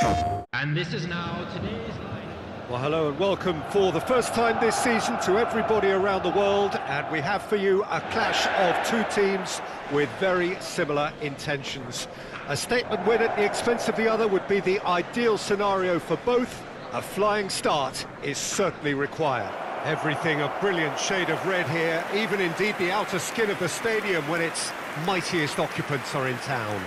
And this is now today's line. Well, hello and welcome for the first time this season to everybody around the world. And we have for you a clash of two teams with very similar intentions. A statement win at the expense of the other would be the ideal scenario for both. A flying start is certainly required. Everything a brilliant shade of red here, even indeed the outer skin of the stadium when its mightiest occupants are in town.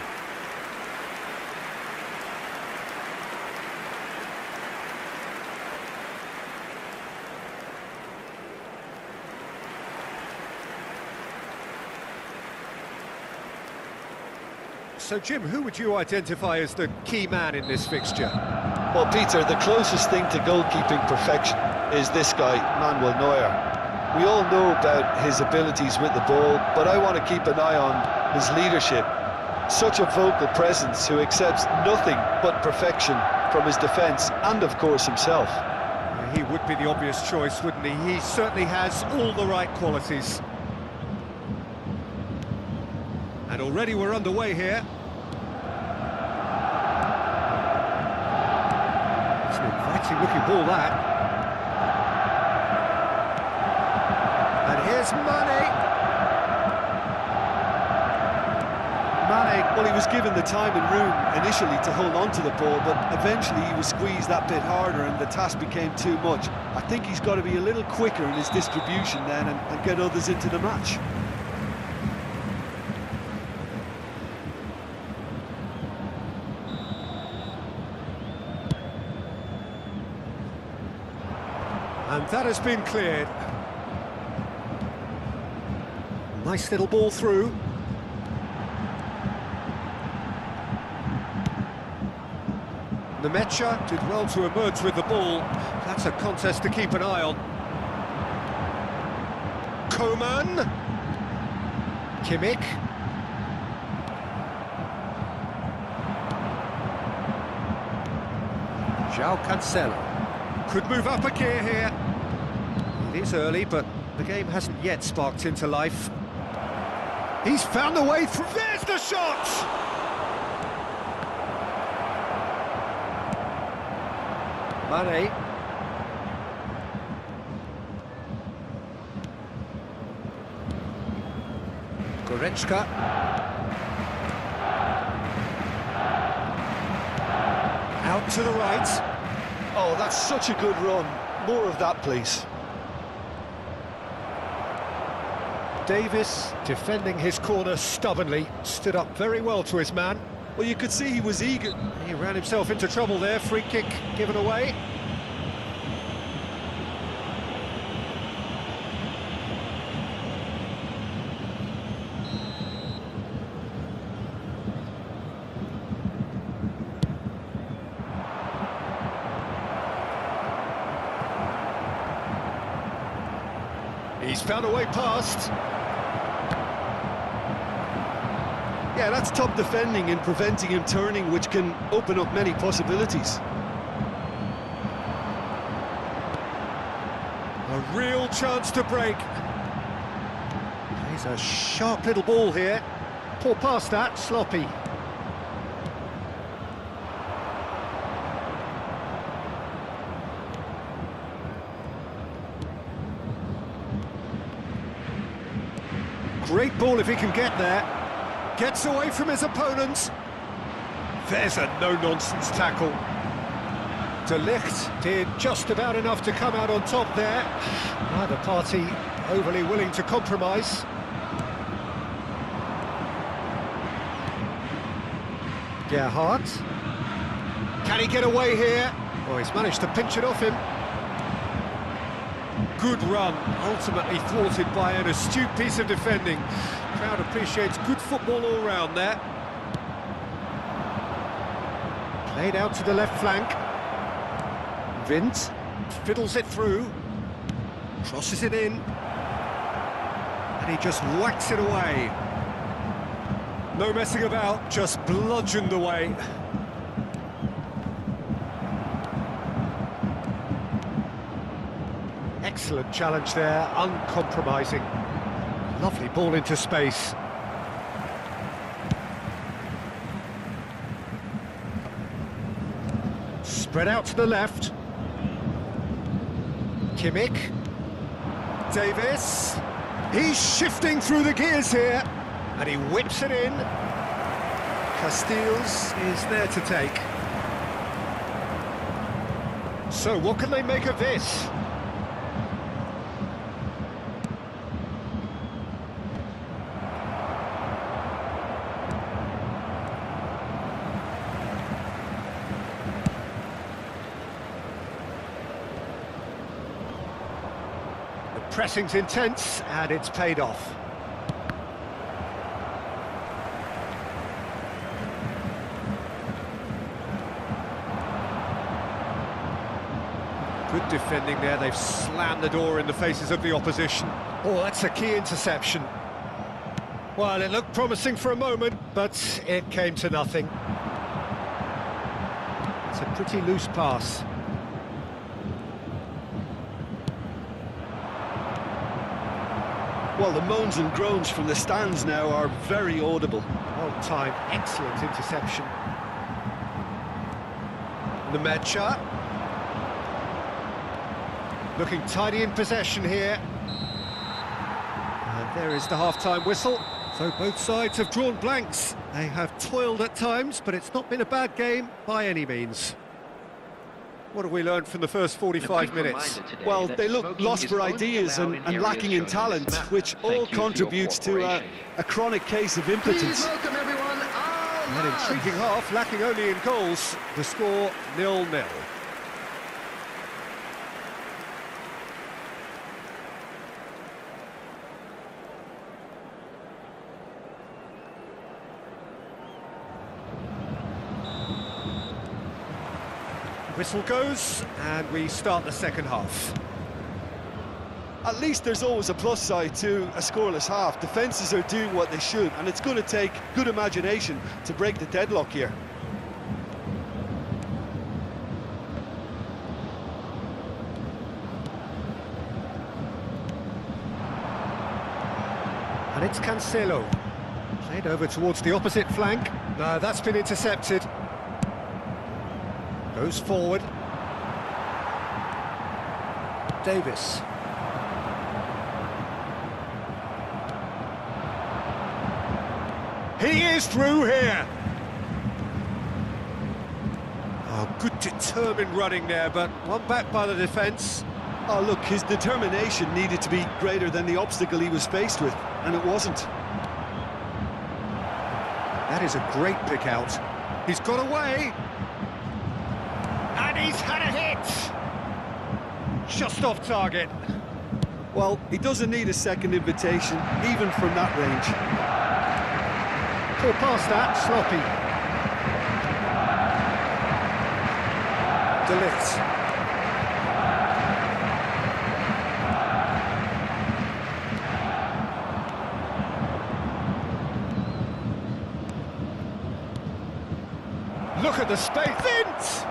So, Jim, who would you identify as the key man in this fixture? Well, Peter, the closest thing to goalkeeping perfection is this guy, Manuel Neuer. We all know about his abilities with the ball, but I want to keep an eye on his leadership. Such a vocal presence who accepts nothing but perfection from his defence and, of course, himself. He would be the obvious choice, wouldn't he? He certainly has all the right qualities. And already we're underway here. An inviting looking ball, that. And here's Mane. Mane, well, he was given the time and room initially to hold on to the ball, but eventually he was squeezed that bit harder and the task became too much. I think he's got to be a little quicker in his distribution then and, and get others into the match. That has been cleared. Nice little ball through. Nmecha did well to emerge with the ball. That's a contest to keep an eye on. Coman. Kimmich. João Cancelo. Could move up a gear here. It is early, but the game hasn't yet sparked into life. He's found the way through. There's the shot! Mane. Goretzka. Out to the right. Oh, that's such a good run. More of that, please. Davies defending his corner stubbornly, stood up very well to his man. Well, you could see he was eager. He ran himself into trouble there, free kick given away. He's found a way past. That's top defending and preventing him turning, which can open up many possibilities. A real chance to break. He's a sharp little ball here. Poor past that, sloppy. Great ball if he can get there. Gets away from his opponents. There's a no-nonsense tackle. De Ligt did just about enough to come out on top there. Ah, Neither party overly willing to compromise. Gerhardt. Can he get away here? Oh, he's managed to pinch it off him. Good run, ultimately thwarted by an astute piece of defending. Crowd appreciates good football all round there. Played out to the left flank. Vince fiddles it through, crosses it in, and he just whacks it away. No messing about, just bludgeoned away. Excellent challenge there, uncompromising. Lovely ball into space. Spread out to the left. Kimmich. Davies. He's shifting through the gears here. And he whips it in. Casteels is there to take. So what can they make of this? The pressing's intense and it's paid off. Good defending there, they've slammed the door in the faces of the opposition. Oh, that's a key interception. Well, it looked promising for a moment, but it came to nothing. It's a pretty loose pass. Well, the moans and groans from the stands now are very audible. Well time, excellent interception. Nmecha. Looking tidy in possession here. And there is the half-time whistle. So both sides have drawn blanks. They have toiled at times, but it's not been a bad game by any means. What have we learned from the first 45 minutes? Well, they look lost for ideas and, and lacking in talent, which all contributes to uh, a, a chronic case of impotence. welcome everyone. An intriguing half, lacking only in goals. The score nil-nil. Whistle goes, and we start the second half. At least there's always a plus side to a scoreless half. Defences are doing what they should, and it's going to take good imagination to break the deadlock here. And it's Cancelo. Played over towards the opposite flank. No, that's been intercepted. Goes forward. Davies. He is through here. Oh, good determined running there, but one back by the defence. Oh, look, his determination needed to be greater than the obstacle he was faced with, and it wasn't. That is a great pick out. He's got away. And he's had a hit. Just off target. Well, he doesn't need a second invitation, even from that range. Pull past that, sloppy. De Ligt. Look at the space. Wind!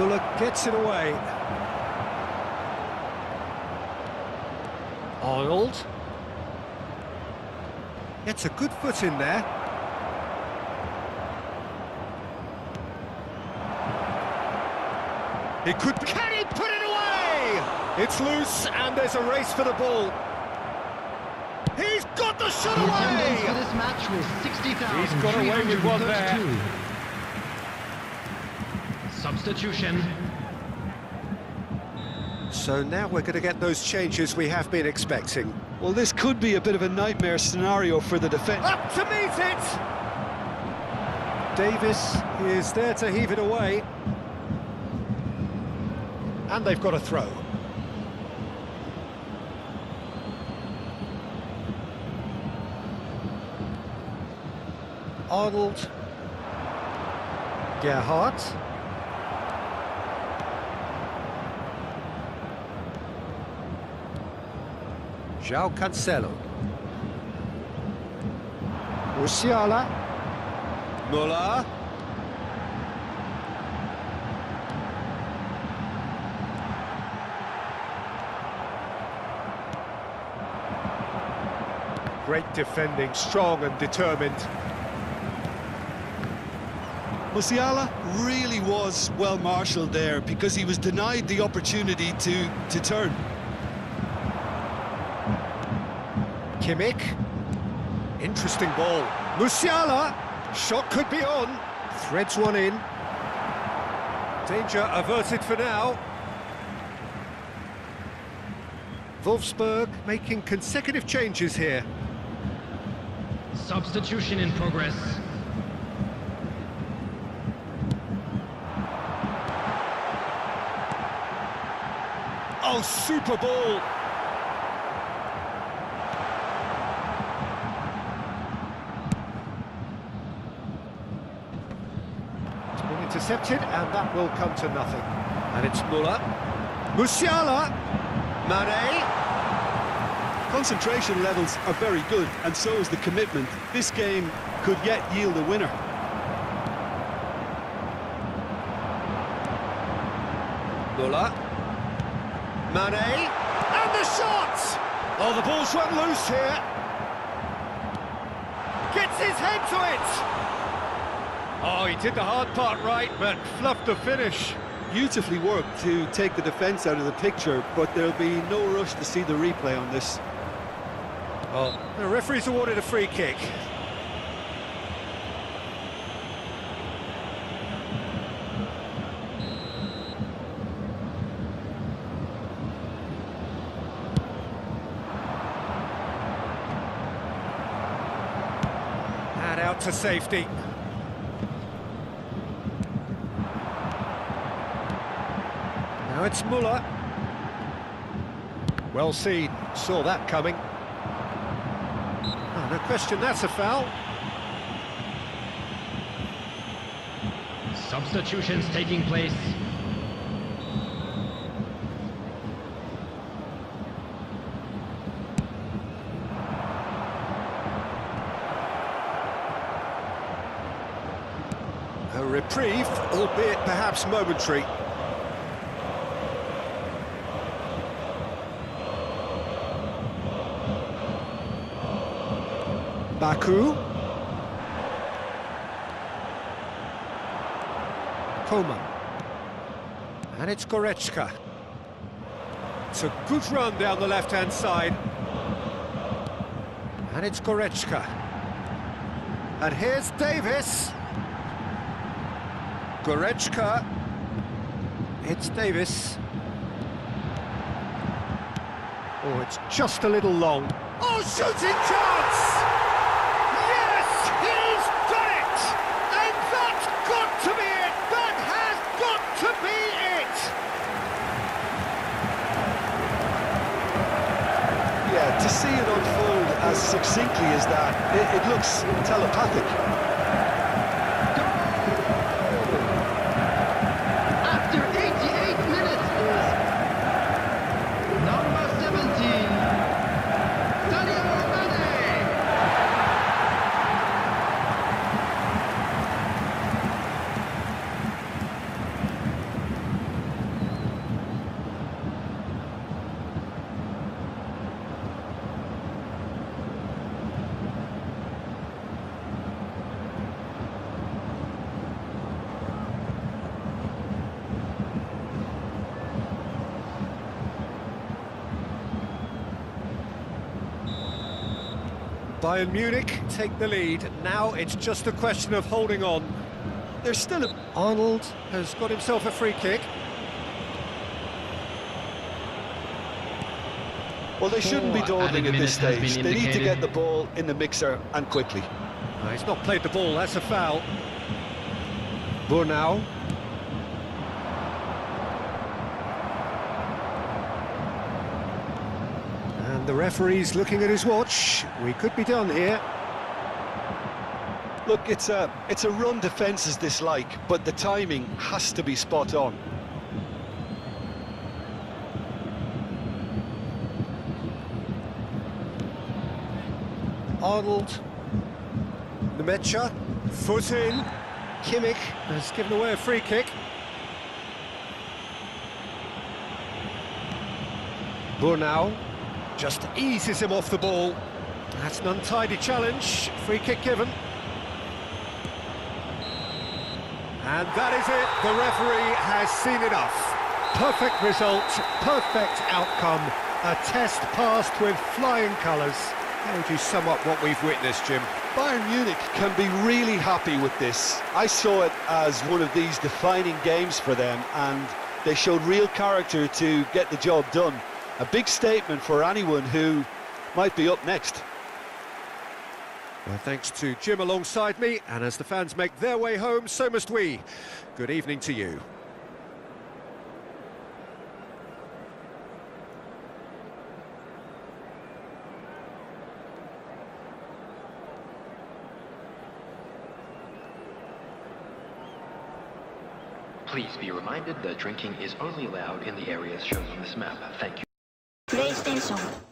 Muller gets it away. Arnold. Gets a good foot in there. He could... Can he put it away? It's loose and there's a race for the ball. He's got the shot The attendance away! this match was 60,000. He's got away with one there. Substitution. So now we're going to get those changes we have been expecting. Well, this could be a bit of a nightmare scenario for the defence. Up to meet it! Davies is there to heave it away. And they've got a throw. Arnold. Gerhardt. João Cancelo. Musiala. Muller. Great defending, strong and determined. Musiala really was well marshalled there because he was denied the opportunity to, to turn. Kimmich. Interesting ball. Musiala. Shot could be on. Threads one in. Danger averted for now. Wolfsburg making consecutive changes here. Substitution in progress. Oh, super ball! It's been intercepted, and that will come to nothing. And it's Muller. Musiala! Mane! Concentration levels are very good, and so is the commitment. This game could yet yield a winner. Muller. Mane. And the shot! Oh, the ball's run loose here. Gets his head to it! Oh, he did the hard part right, but fluffed the finish. Beautifully worked to take the defence out of the picture, but there'll be no rush to see the replay on this. Oh, the referee's awarded a free kick. And out to safety. Now it's Muller. Well seen, saw that coming. Oh, no question, that's a foul. Substitutions taking place. A reprieve, albeit perhaps momentary. Baku. Coman. And it's Goretzka. It's a good run down the left-hand side. And it's Goretzka. And here's Davies. Goretzka. It's Davies. Oh, it's just a little long. Oh, shooting chance! Yes, he's done it! And that's got to be it! That has got to be it! Yeah, to see it unfold as succinctly as that, it, it looks telepathic. Bayern Munich take the lead. Now it's just a question of holding on. There's still a... Arnold has got himself a free kick. Well, they shouldn't be Four dawdling at this stage. They need to get the ball in the mixer and quickly. Uh, he's not played the ball, that's a foul. Bornauw. And the referee's looking at his watch. We could be done here. Look, it's a it's a run defence is dislike, but the timing has to be spot on. Arnold. Nmecha, foot in. Kimmich has given away a free kick. Bornauw just eases him off the ball. That's an untidy challenge. Free kick given. And that is it. The referee has seen enough. Perfect result, perfect outcome. A test passed with flying colours. How would you sum up what we've witnessed, Jim? Bayern Munich can be really happy with this. I saw it as one of these defining games for them, and they showed real character to get the job done. A big statement for anyone who might be up next. Well, thanks to Jim alongside me, and as the fans make their way home, so must we. Good evening to you. Please be reminded that drinking is only allowed in the areas shown on this map. Thank you. プレイステーション